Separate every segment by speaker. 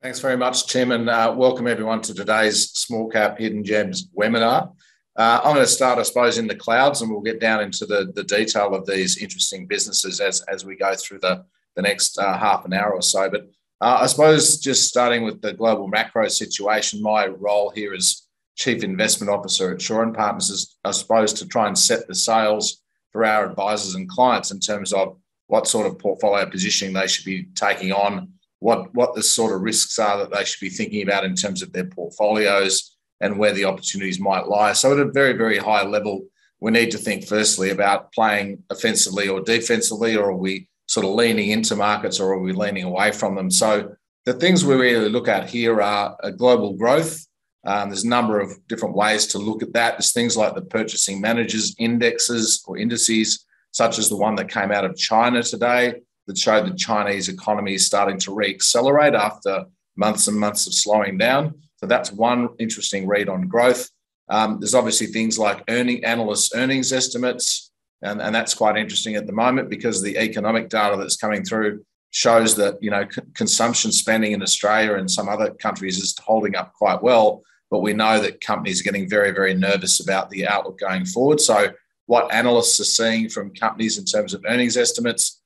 Speaker 1: Thanks very much, Tim, and uh, welcome everyone to today's Small Cap Hidden Gems webinar. Uh, I'm going to start, I suppose, in the clouds, and we'll get down into the, the detail of these interesting businesses as, as we go through the, the next uh, half an hour or so. But uh, I suppose just starting with the global macro situation, my role here as Chief Investment Officer at Shaw and Partners is, I suppose, to try and set the sails for our advisors and clients in terms of what sort of portfolio positioning they should be taking on what what the sort of risks are that they should be thinking about in terms of their portfolios and where the opportunities might lie. So at a very very high level, we need to think firstly about playing offensively or defensively, or are we sort of leaning into markets or are we leaning away from them? So the things we really look at here are global growth. Um, there's a number of different ways to look at that. There's things like the purchasing managers indexes or indices, such as the one that came out of China today that showed the Chinese economy is starting to reaccelerate after months and months of slowing down. So that's one interesting read on growth. Um, there's obviously things like earning analysts' earnings estimates, and, and that's quite interesting at the moment because the economic data that's coming through shows that you know c- consumption spending in Australia and some other countries is holding up quite well. But we know that companies are getting very, very nervous about the outlook going forward. So, what analysts are seeing from companies in terms of earnings estimates,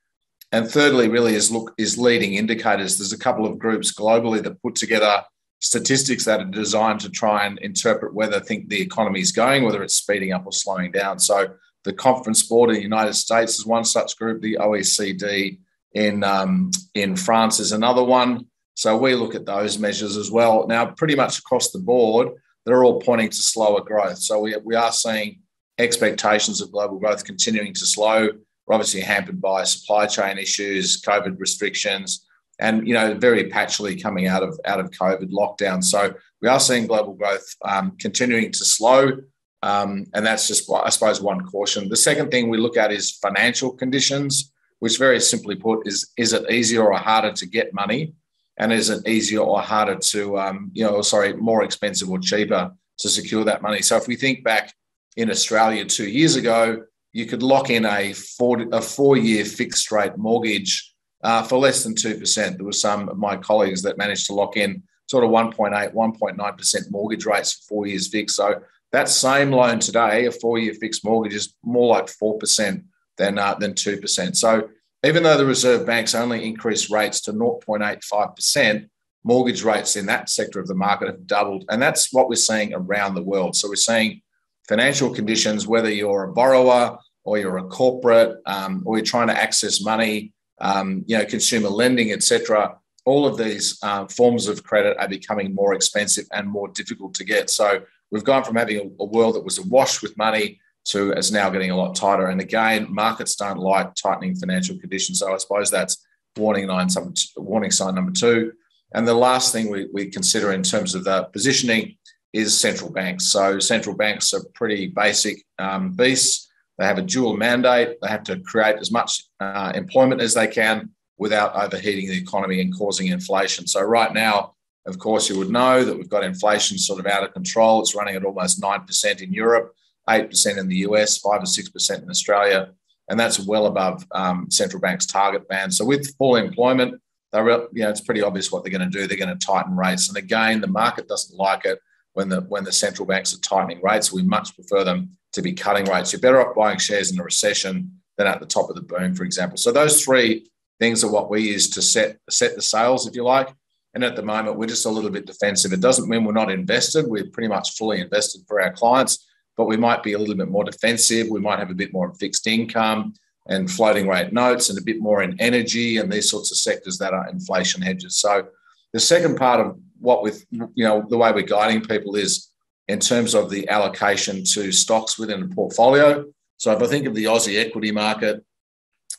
Speaker 1: and thirdly, really is look is leading indicators. There's a couple of groups globally that put together statistics that are designed to try and interpret whether think the economy is going, whether it's speeding up or slowing down. So the Conference Board in the United States is one such group. The OECD in um, in France is another one. So we look at those measures as well. Now, pretty much across the board, they're all pointing to slower growth. So we, we are seeing expectations of global growth continuing to slow. Obviously hampered by supply chain issues, COVID restrictions, and you know very patchily coming out of out of COVID lockdown. So we are seeing global growth um, continuing to slow, um, and that's just I suppose one caution. The second thing we look at is financial conditions, which very simply put is is it easier or harder to get money, and is it easier or harder to um, you know sorry more expensive or cheaper to secure that money? So if we think back in Australia two years ago you could lock in a four, a four year fixed rate mortgage uh, for less than 2%. There were some of my colleagues that managed to lock in sort of 1.8, 1.9% mortgage rates for four years fixed. So that same loan today, a four year fixed mortgage, is more like 4% than, uh, than 2%. So even though the Reserve Banks only increased rates to 0.85%, mortgage rates in that sector of the market have doubled. And that's what we're seeing around the world. So we're seeing financial conditions, whether you're a borrower or you're a corporate um, or you're trying to access money, um, you know, consumer lending, etc. All of these uh, forms of credit are becoming more expensive and more difficult to get. So we've gone from having a, a world that was awash with money to is now getting a lot tighter. And again, markets don't like tightening financial conditions. So I suppose that's warning sign, warning sign number two. And the last thing we, we consider in terms of the positioning is central banks. So central banks are pretty basic um, beasts. They have a dual mandate. They have to create as much uh, employment as they can without overheating the economy and causing inflation. So right now, of course, you would know that we've got inflation sort of out of control. It's running at almost 9% in Europe, 8% in the US, 5 or 6% in Australia. And that's well above um, central bank's target band. So with full employment, they're, you know, it's pretty obvious what they're going to do. They're going to tighten rates. And again, the market doesn't like it when the when the central banks are tightening rates. We much prefer them to be cutting rates. You're better off buying shares in a recession than at the top of the boom, for example. So those three things are what we use to set set the sails, if you like. And at the moment, we're just a little bit defensive. It doesn't mean we're not invested. We're pretty much fully invested for our clients, but we might be a little bit more defensive. We might have a bit more fixed income and floating rate notes and a bit more in energy and these sorts of sectors that are inflation hedges. So the second part of what with you know the way we're guiding people is in terms of the allocation to stocks within a portfolio. So if I think of the Aussie equity market,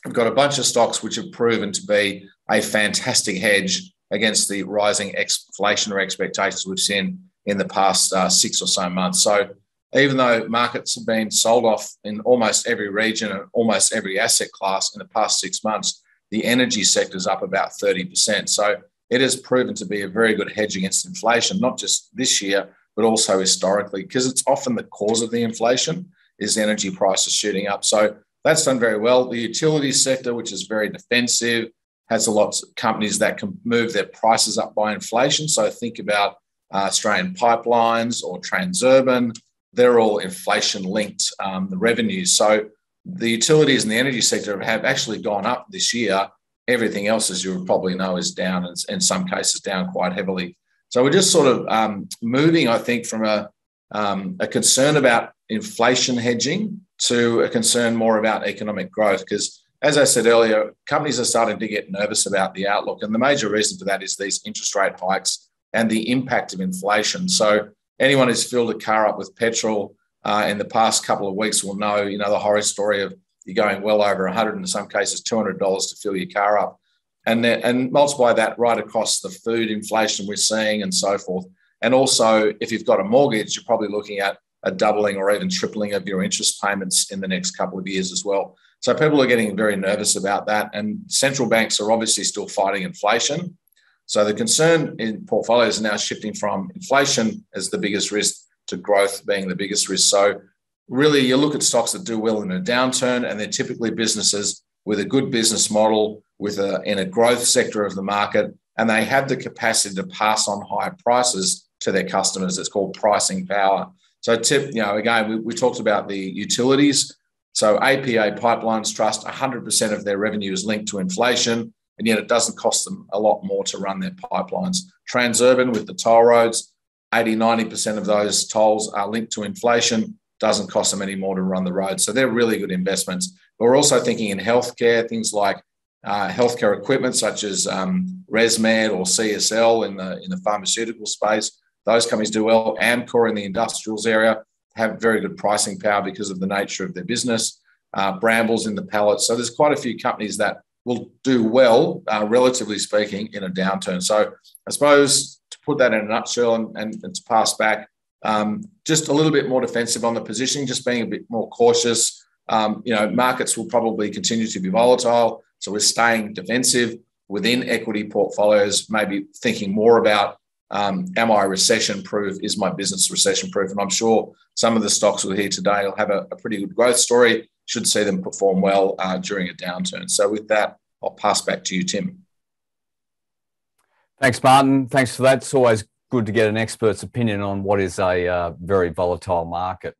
Speaker 1: we've got a bunch of stocks which have proven to be a fantastic hedge against the rising inflationary expectations we've seen in the past uh, six or so months. So even though markets have been sold off in almost every region and almost every asset class in the past six months, the energy sector is up about 30%. So it has proven to be a very good hedge against inflation, not just this year, but also historically, because it's often the cause of the inflation is energy prices shooting up. So that's done very well. The utility sector, which is very defensive, has a lot of companies that can move their prices up by inflation. So think about uh, Australian pipelines or Transurban. They're all inflation linked, um, the revenues. So the utilities and the energy sector have actually gone up this year. Everything else, as you probably know, is down, and in some cases down quite heavily. So we're just sort of um, moving, I think, from a, um, a concern about inflation hedging to a concern more about economic growth. Because, as I said earlier, companies are starting to get nervous about the outlook. And the major reason for that is these interest rate hikes and the impact of inflation. So, anyone who's filled a car up with petrol uh, in the past couple of weeks will know, you know, the horror story of you going well over 100 in some cases $200 to fill your car up. And then, and multiply that right across the food inflation we're seeing and so forth. And also if you've got a mortgage you're probably looking at a doubling or even tripling of your interest payments in the next couple of years as well. So people are getting very nervous about that. And central banks are obviously still fighting inflation. So the concern in portfolios is now shifting from inflation as the biggest risk to growth being the biggest risk. So really you look at stocks that do well in a downturn and they're typically businesses with a good business model with a in a growth sector of the market and they have the capacity to pass on higher prices to their customers. It's called pricing power. So tip you know again we, we talked about the utilities. So apa pipelines trust 100% of their revenue is linked to inflation and yet it doesn't cost them a lot more to run their pipelines. Transurban with the toll roads 80, 90% of those tolls are linked to inflation, doesn't cost them any more to run the road. So they're really good investments. But we're also thinking in healthcare, things like uh, healthcare equipment such as um, ResMed or CSL in the, in the pharmaceutical space. Those companies do well. Amcor in the industrials area have very good pricing power because of the nature of their business. Uh, Brambles in the pallets. So there's quite a few companies that will do well, uh, relatively speaking, in a downturn. So I suppose to put that in a nutshell and, and, and to pass back. Um, just a little bit more defensive on the positioning, just being a bit more cautious. Um, you know, markets will probably continue to be volatile, so we're staying defensive within equity portfolios. Maybe thinking more about um, am I recession proof? Is my business recession proof? And I'm sure some of the stocks we're here today will have a, a pretty good growth story. Should see them perform well uh, during a downturn. So with that, I'll pass back to you, Tim.
Speaker 2: Thanks, Martin. Thanks for that. It's always good to get an expert's opinion on what is a uh, very volatile market.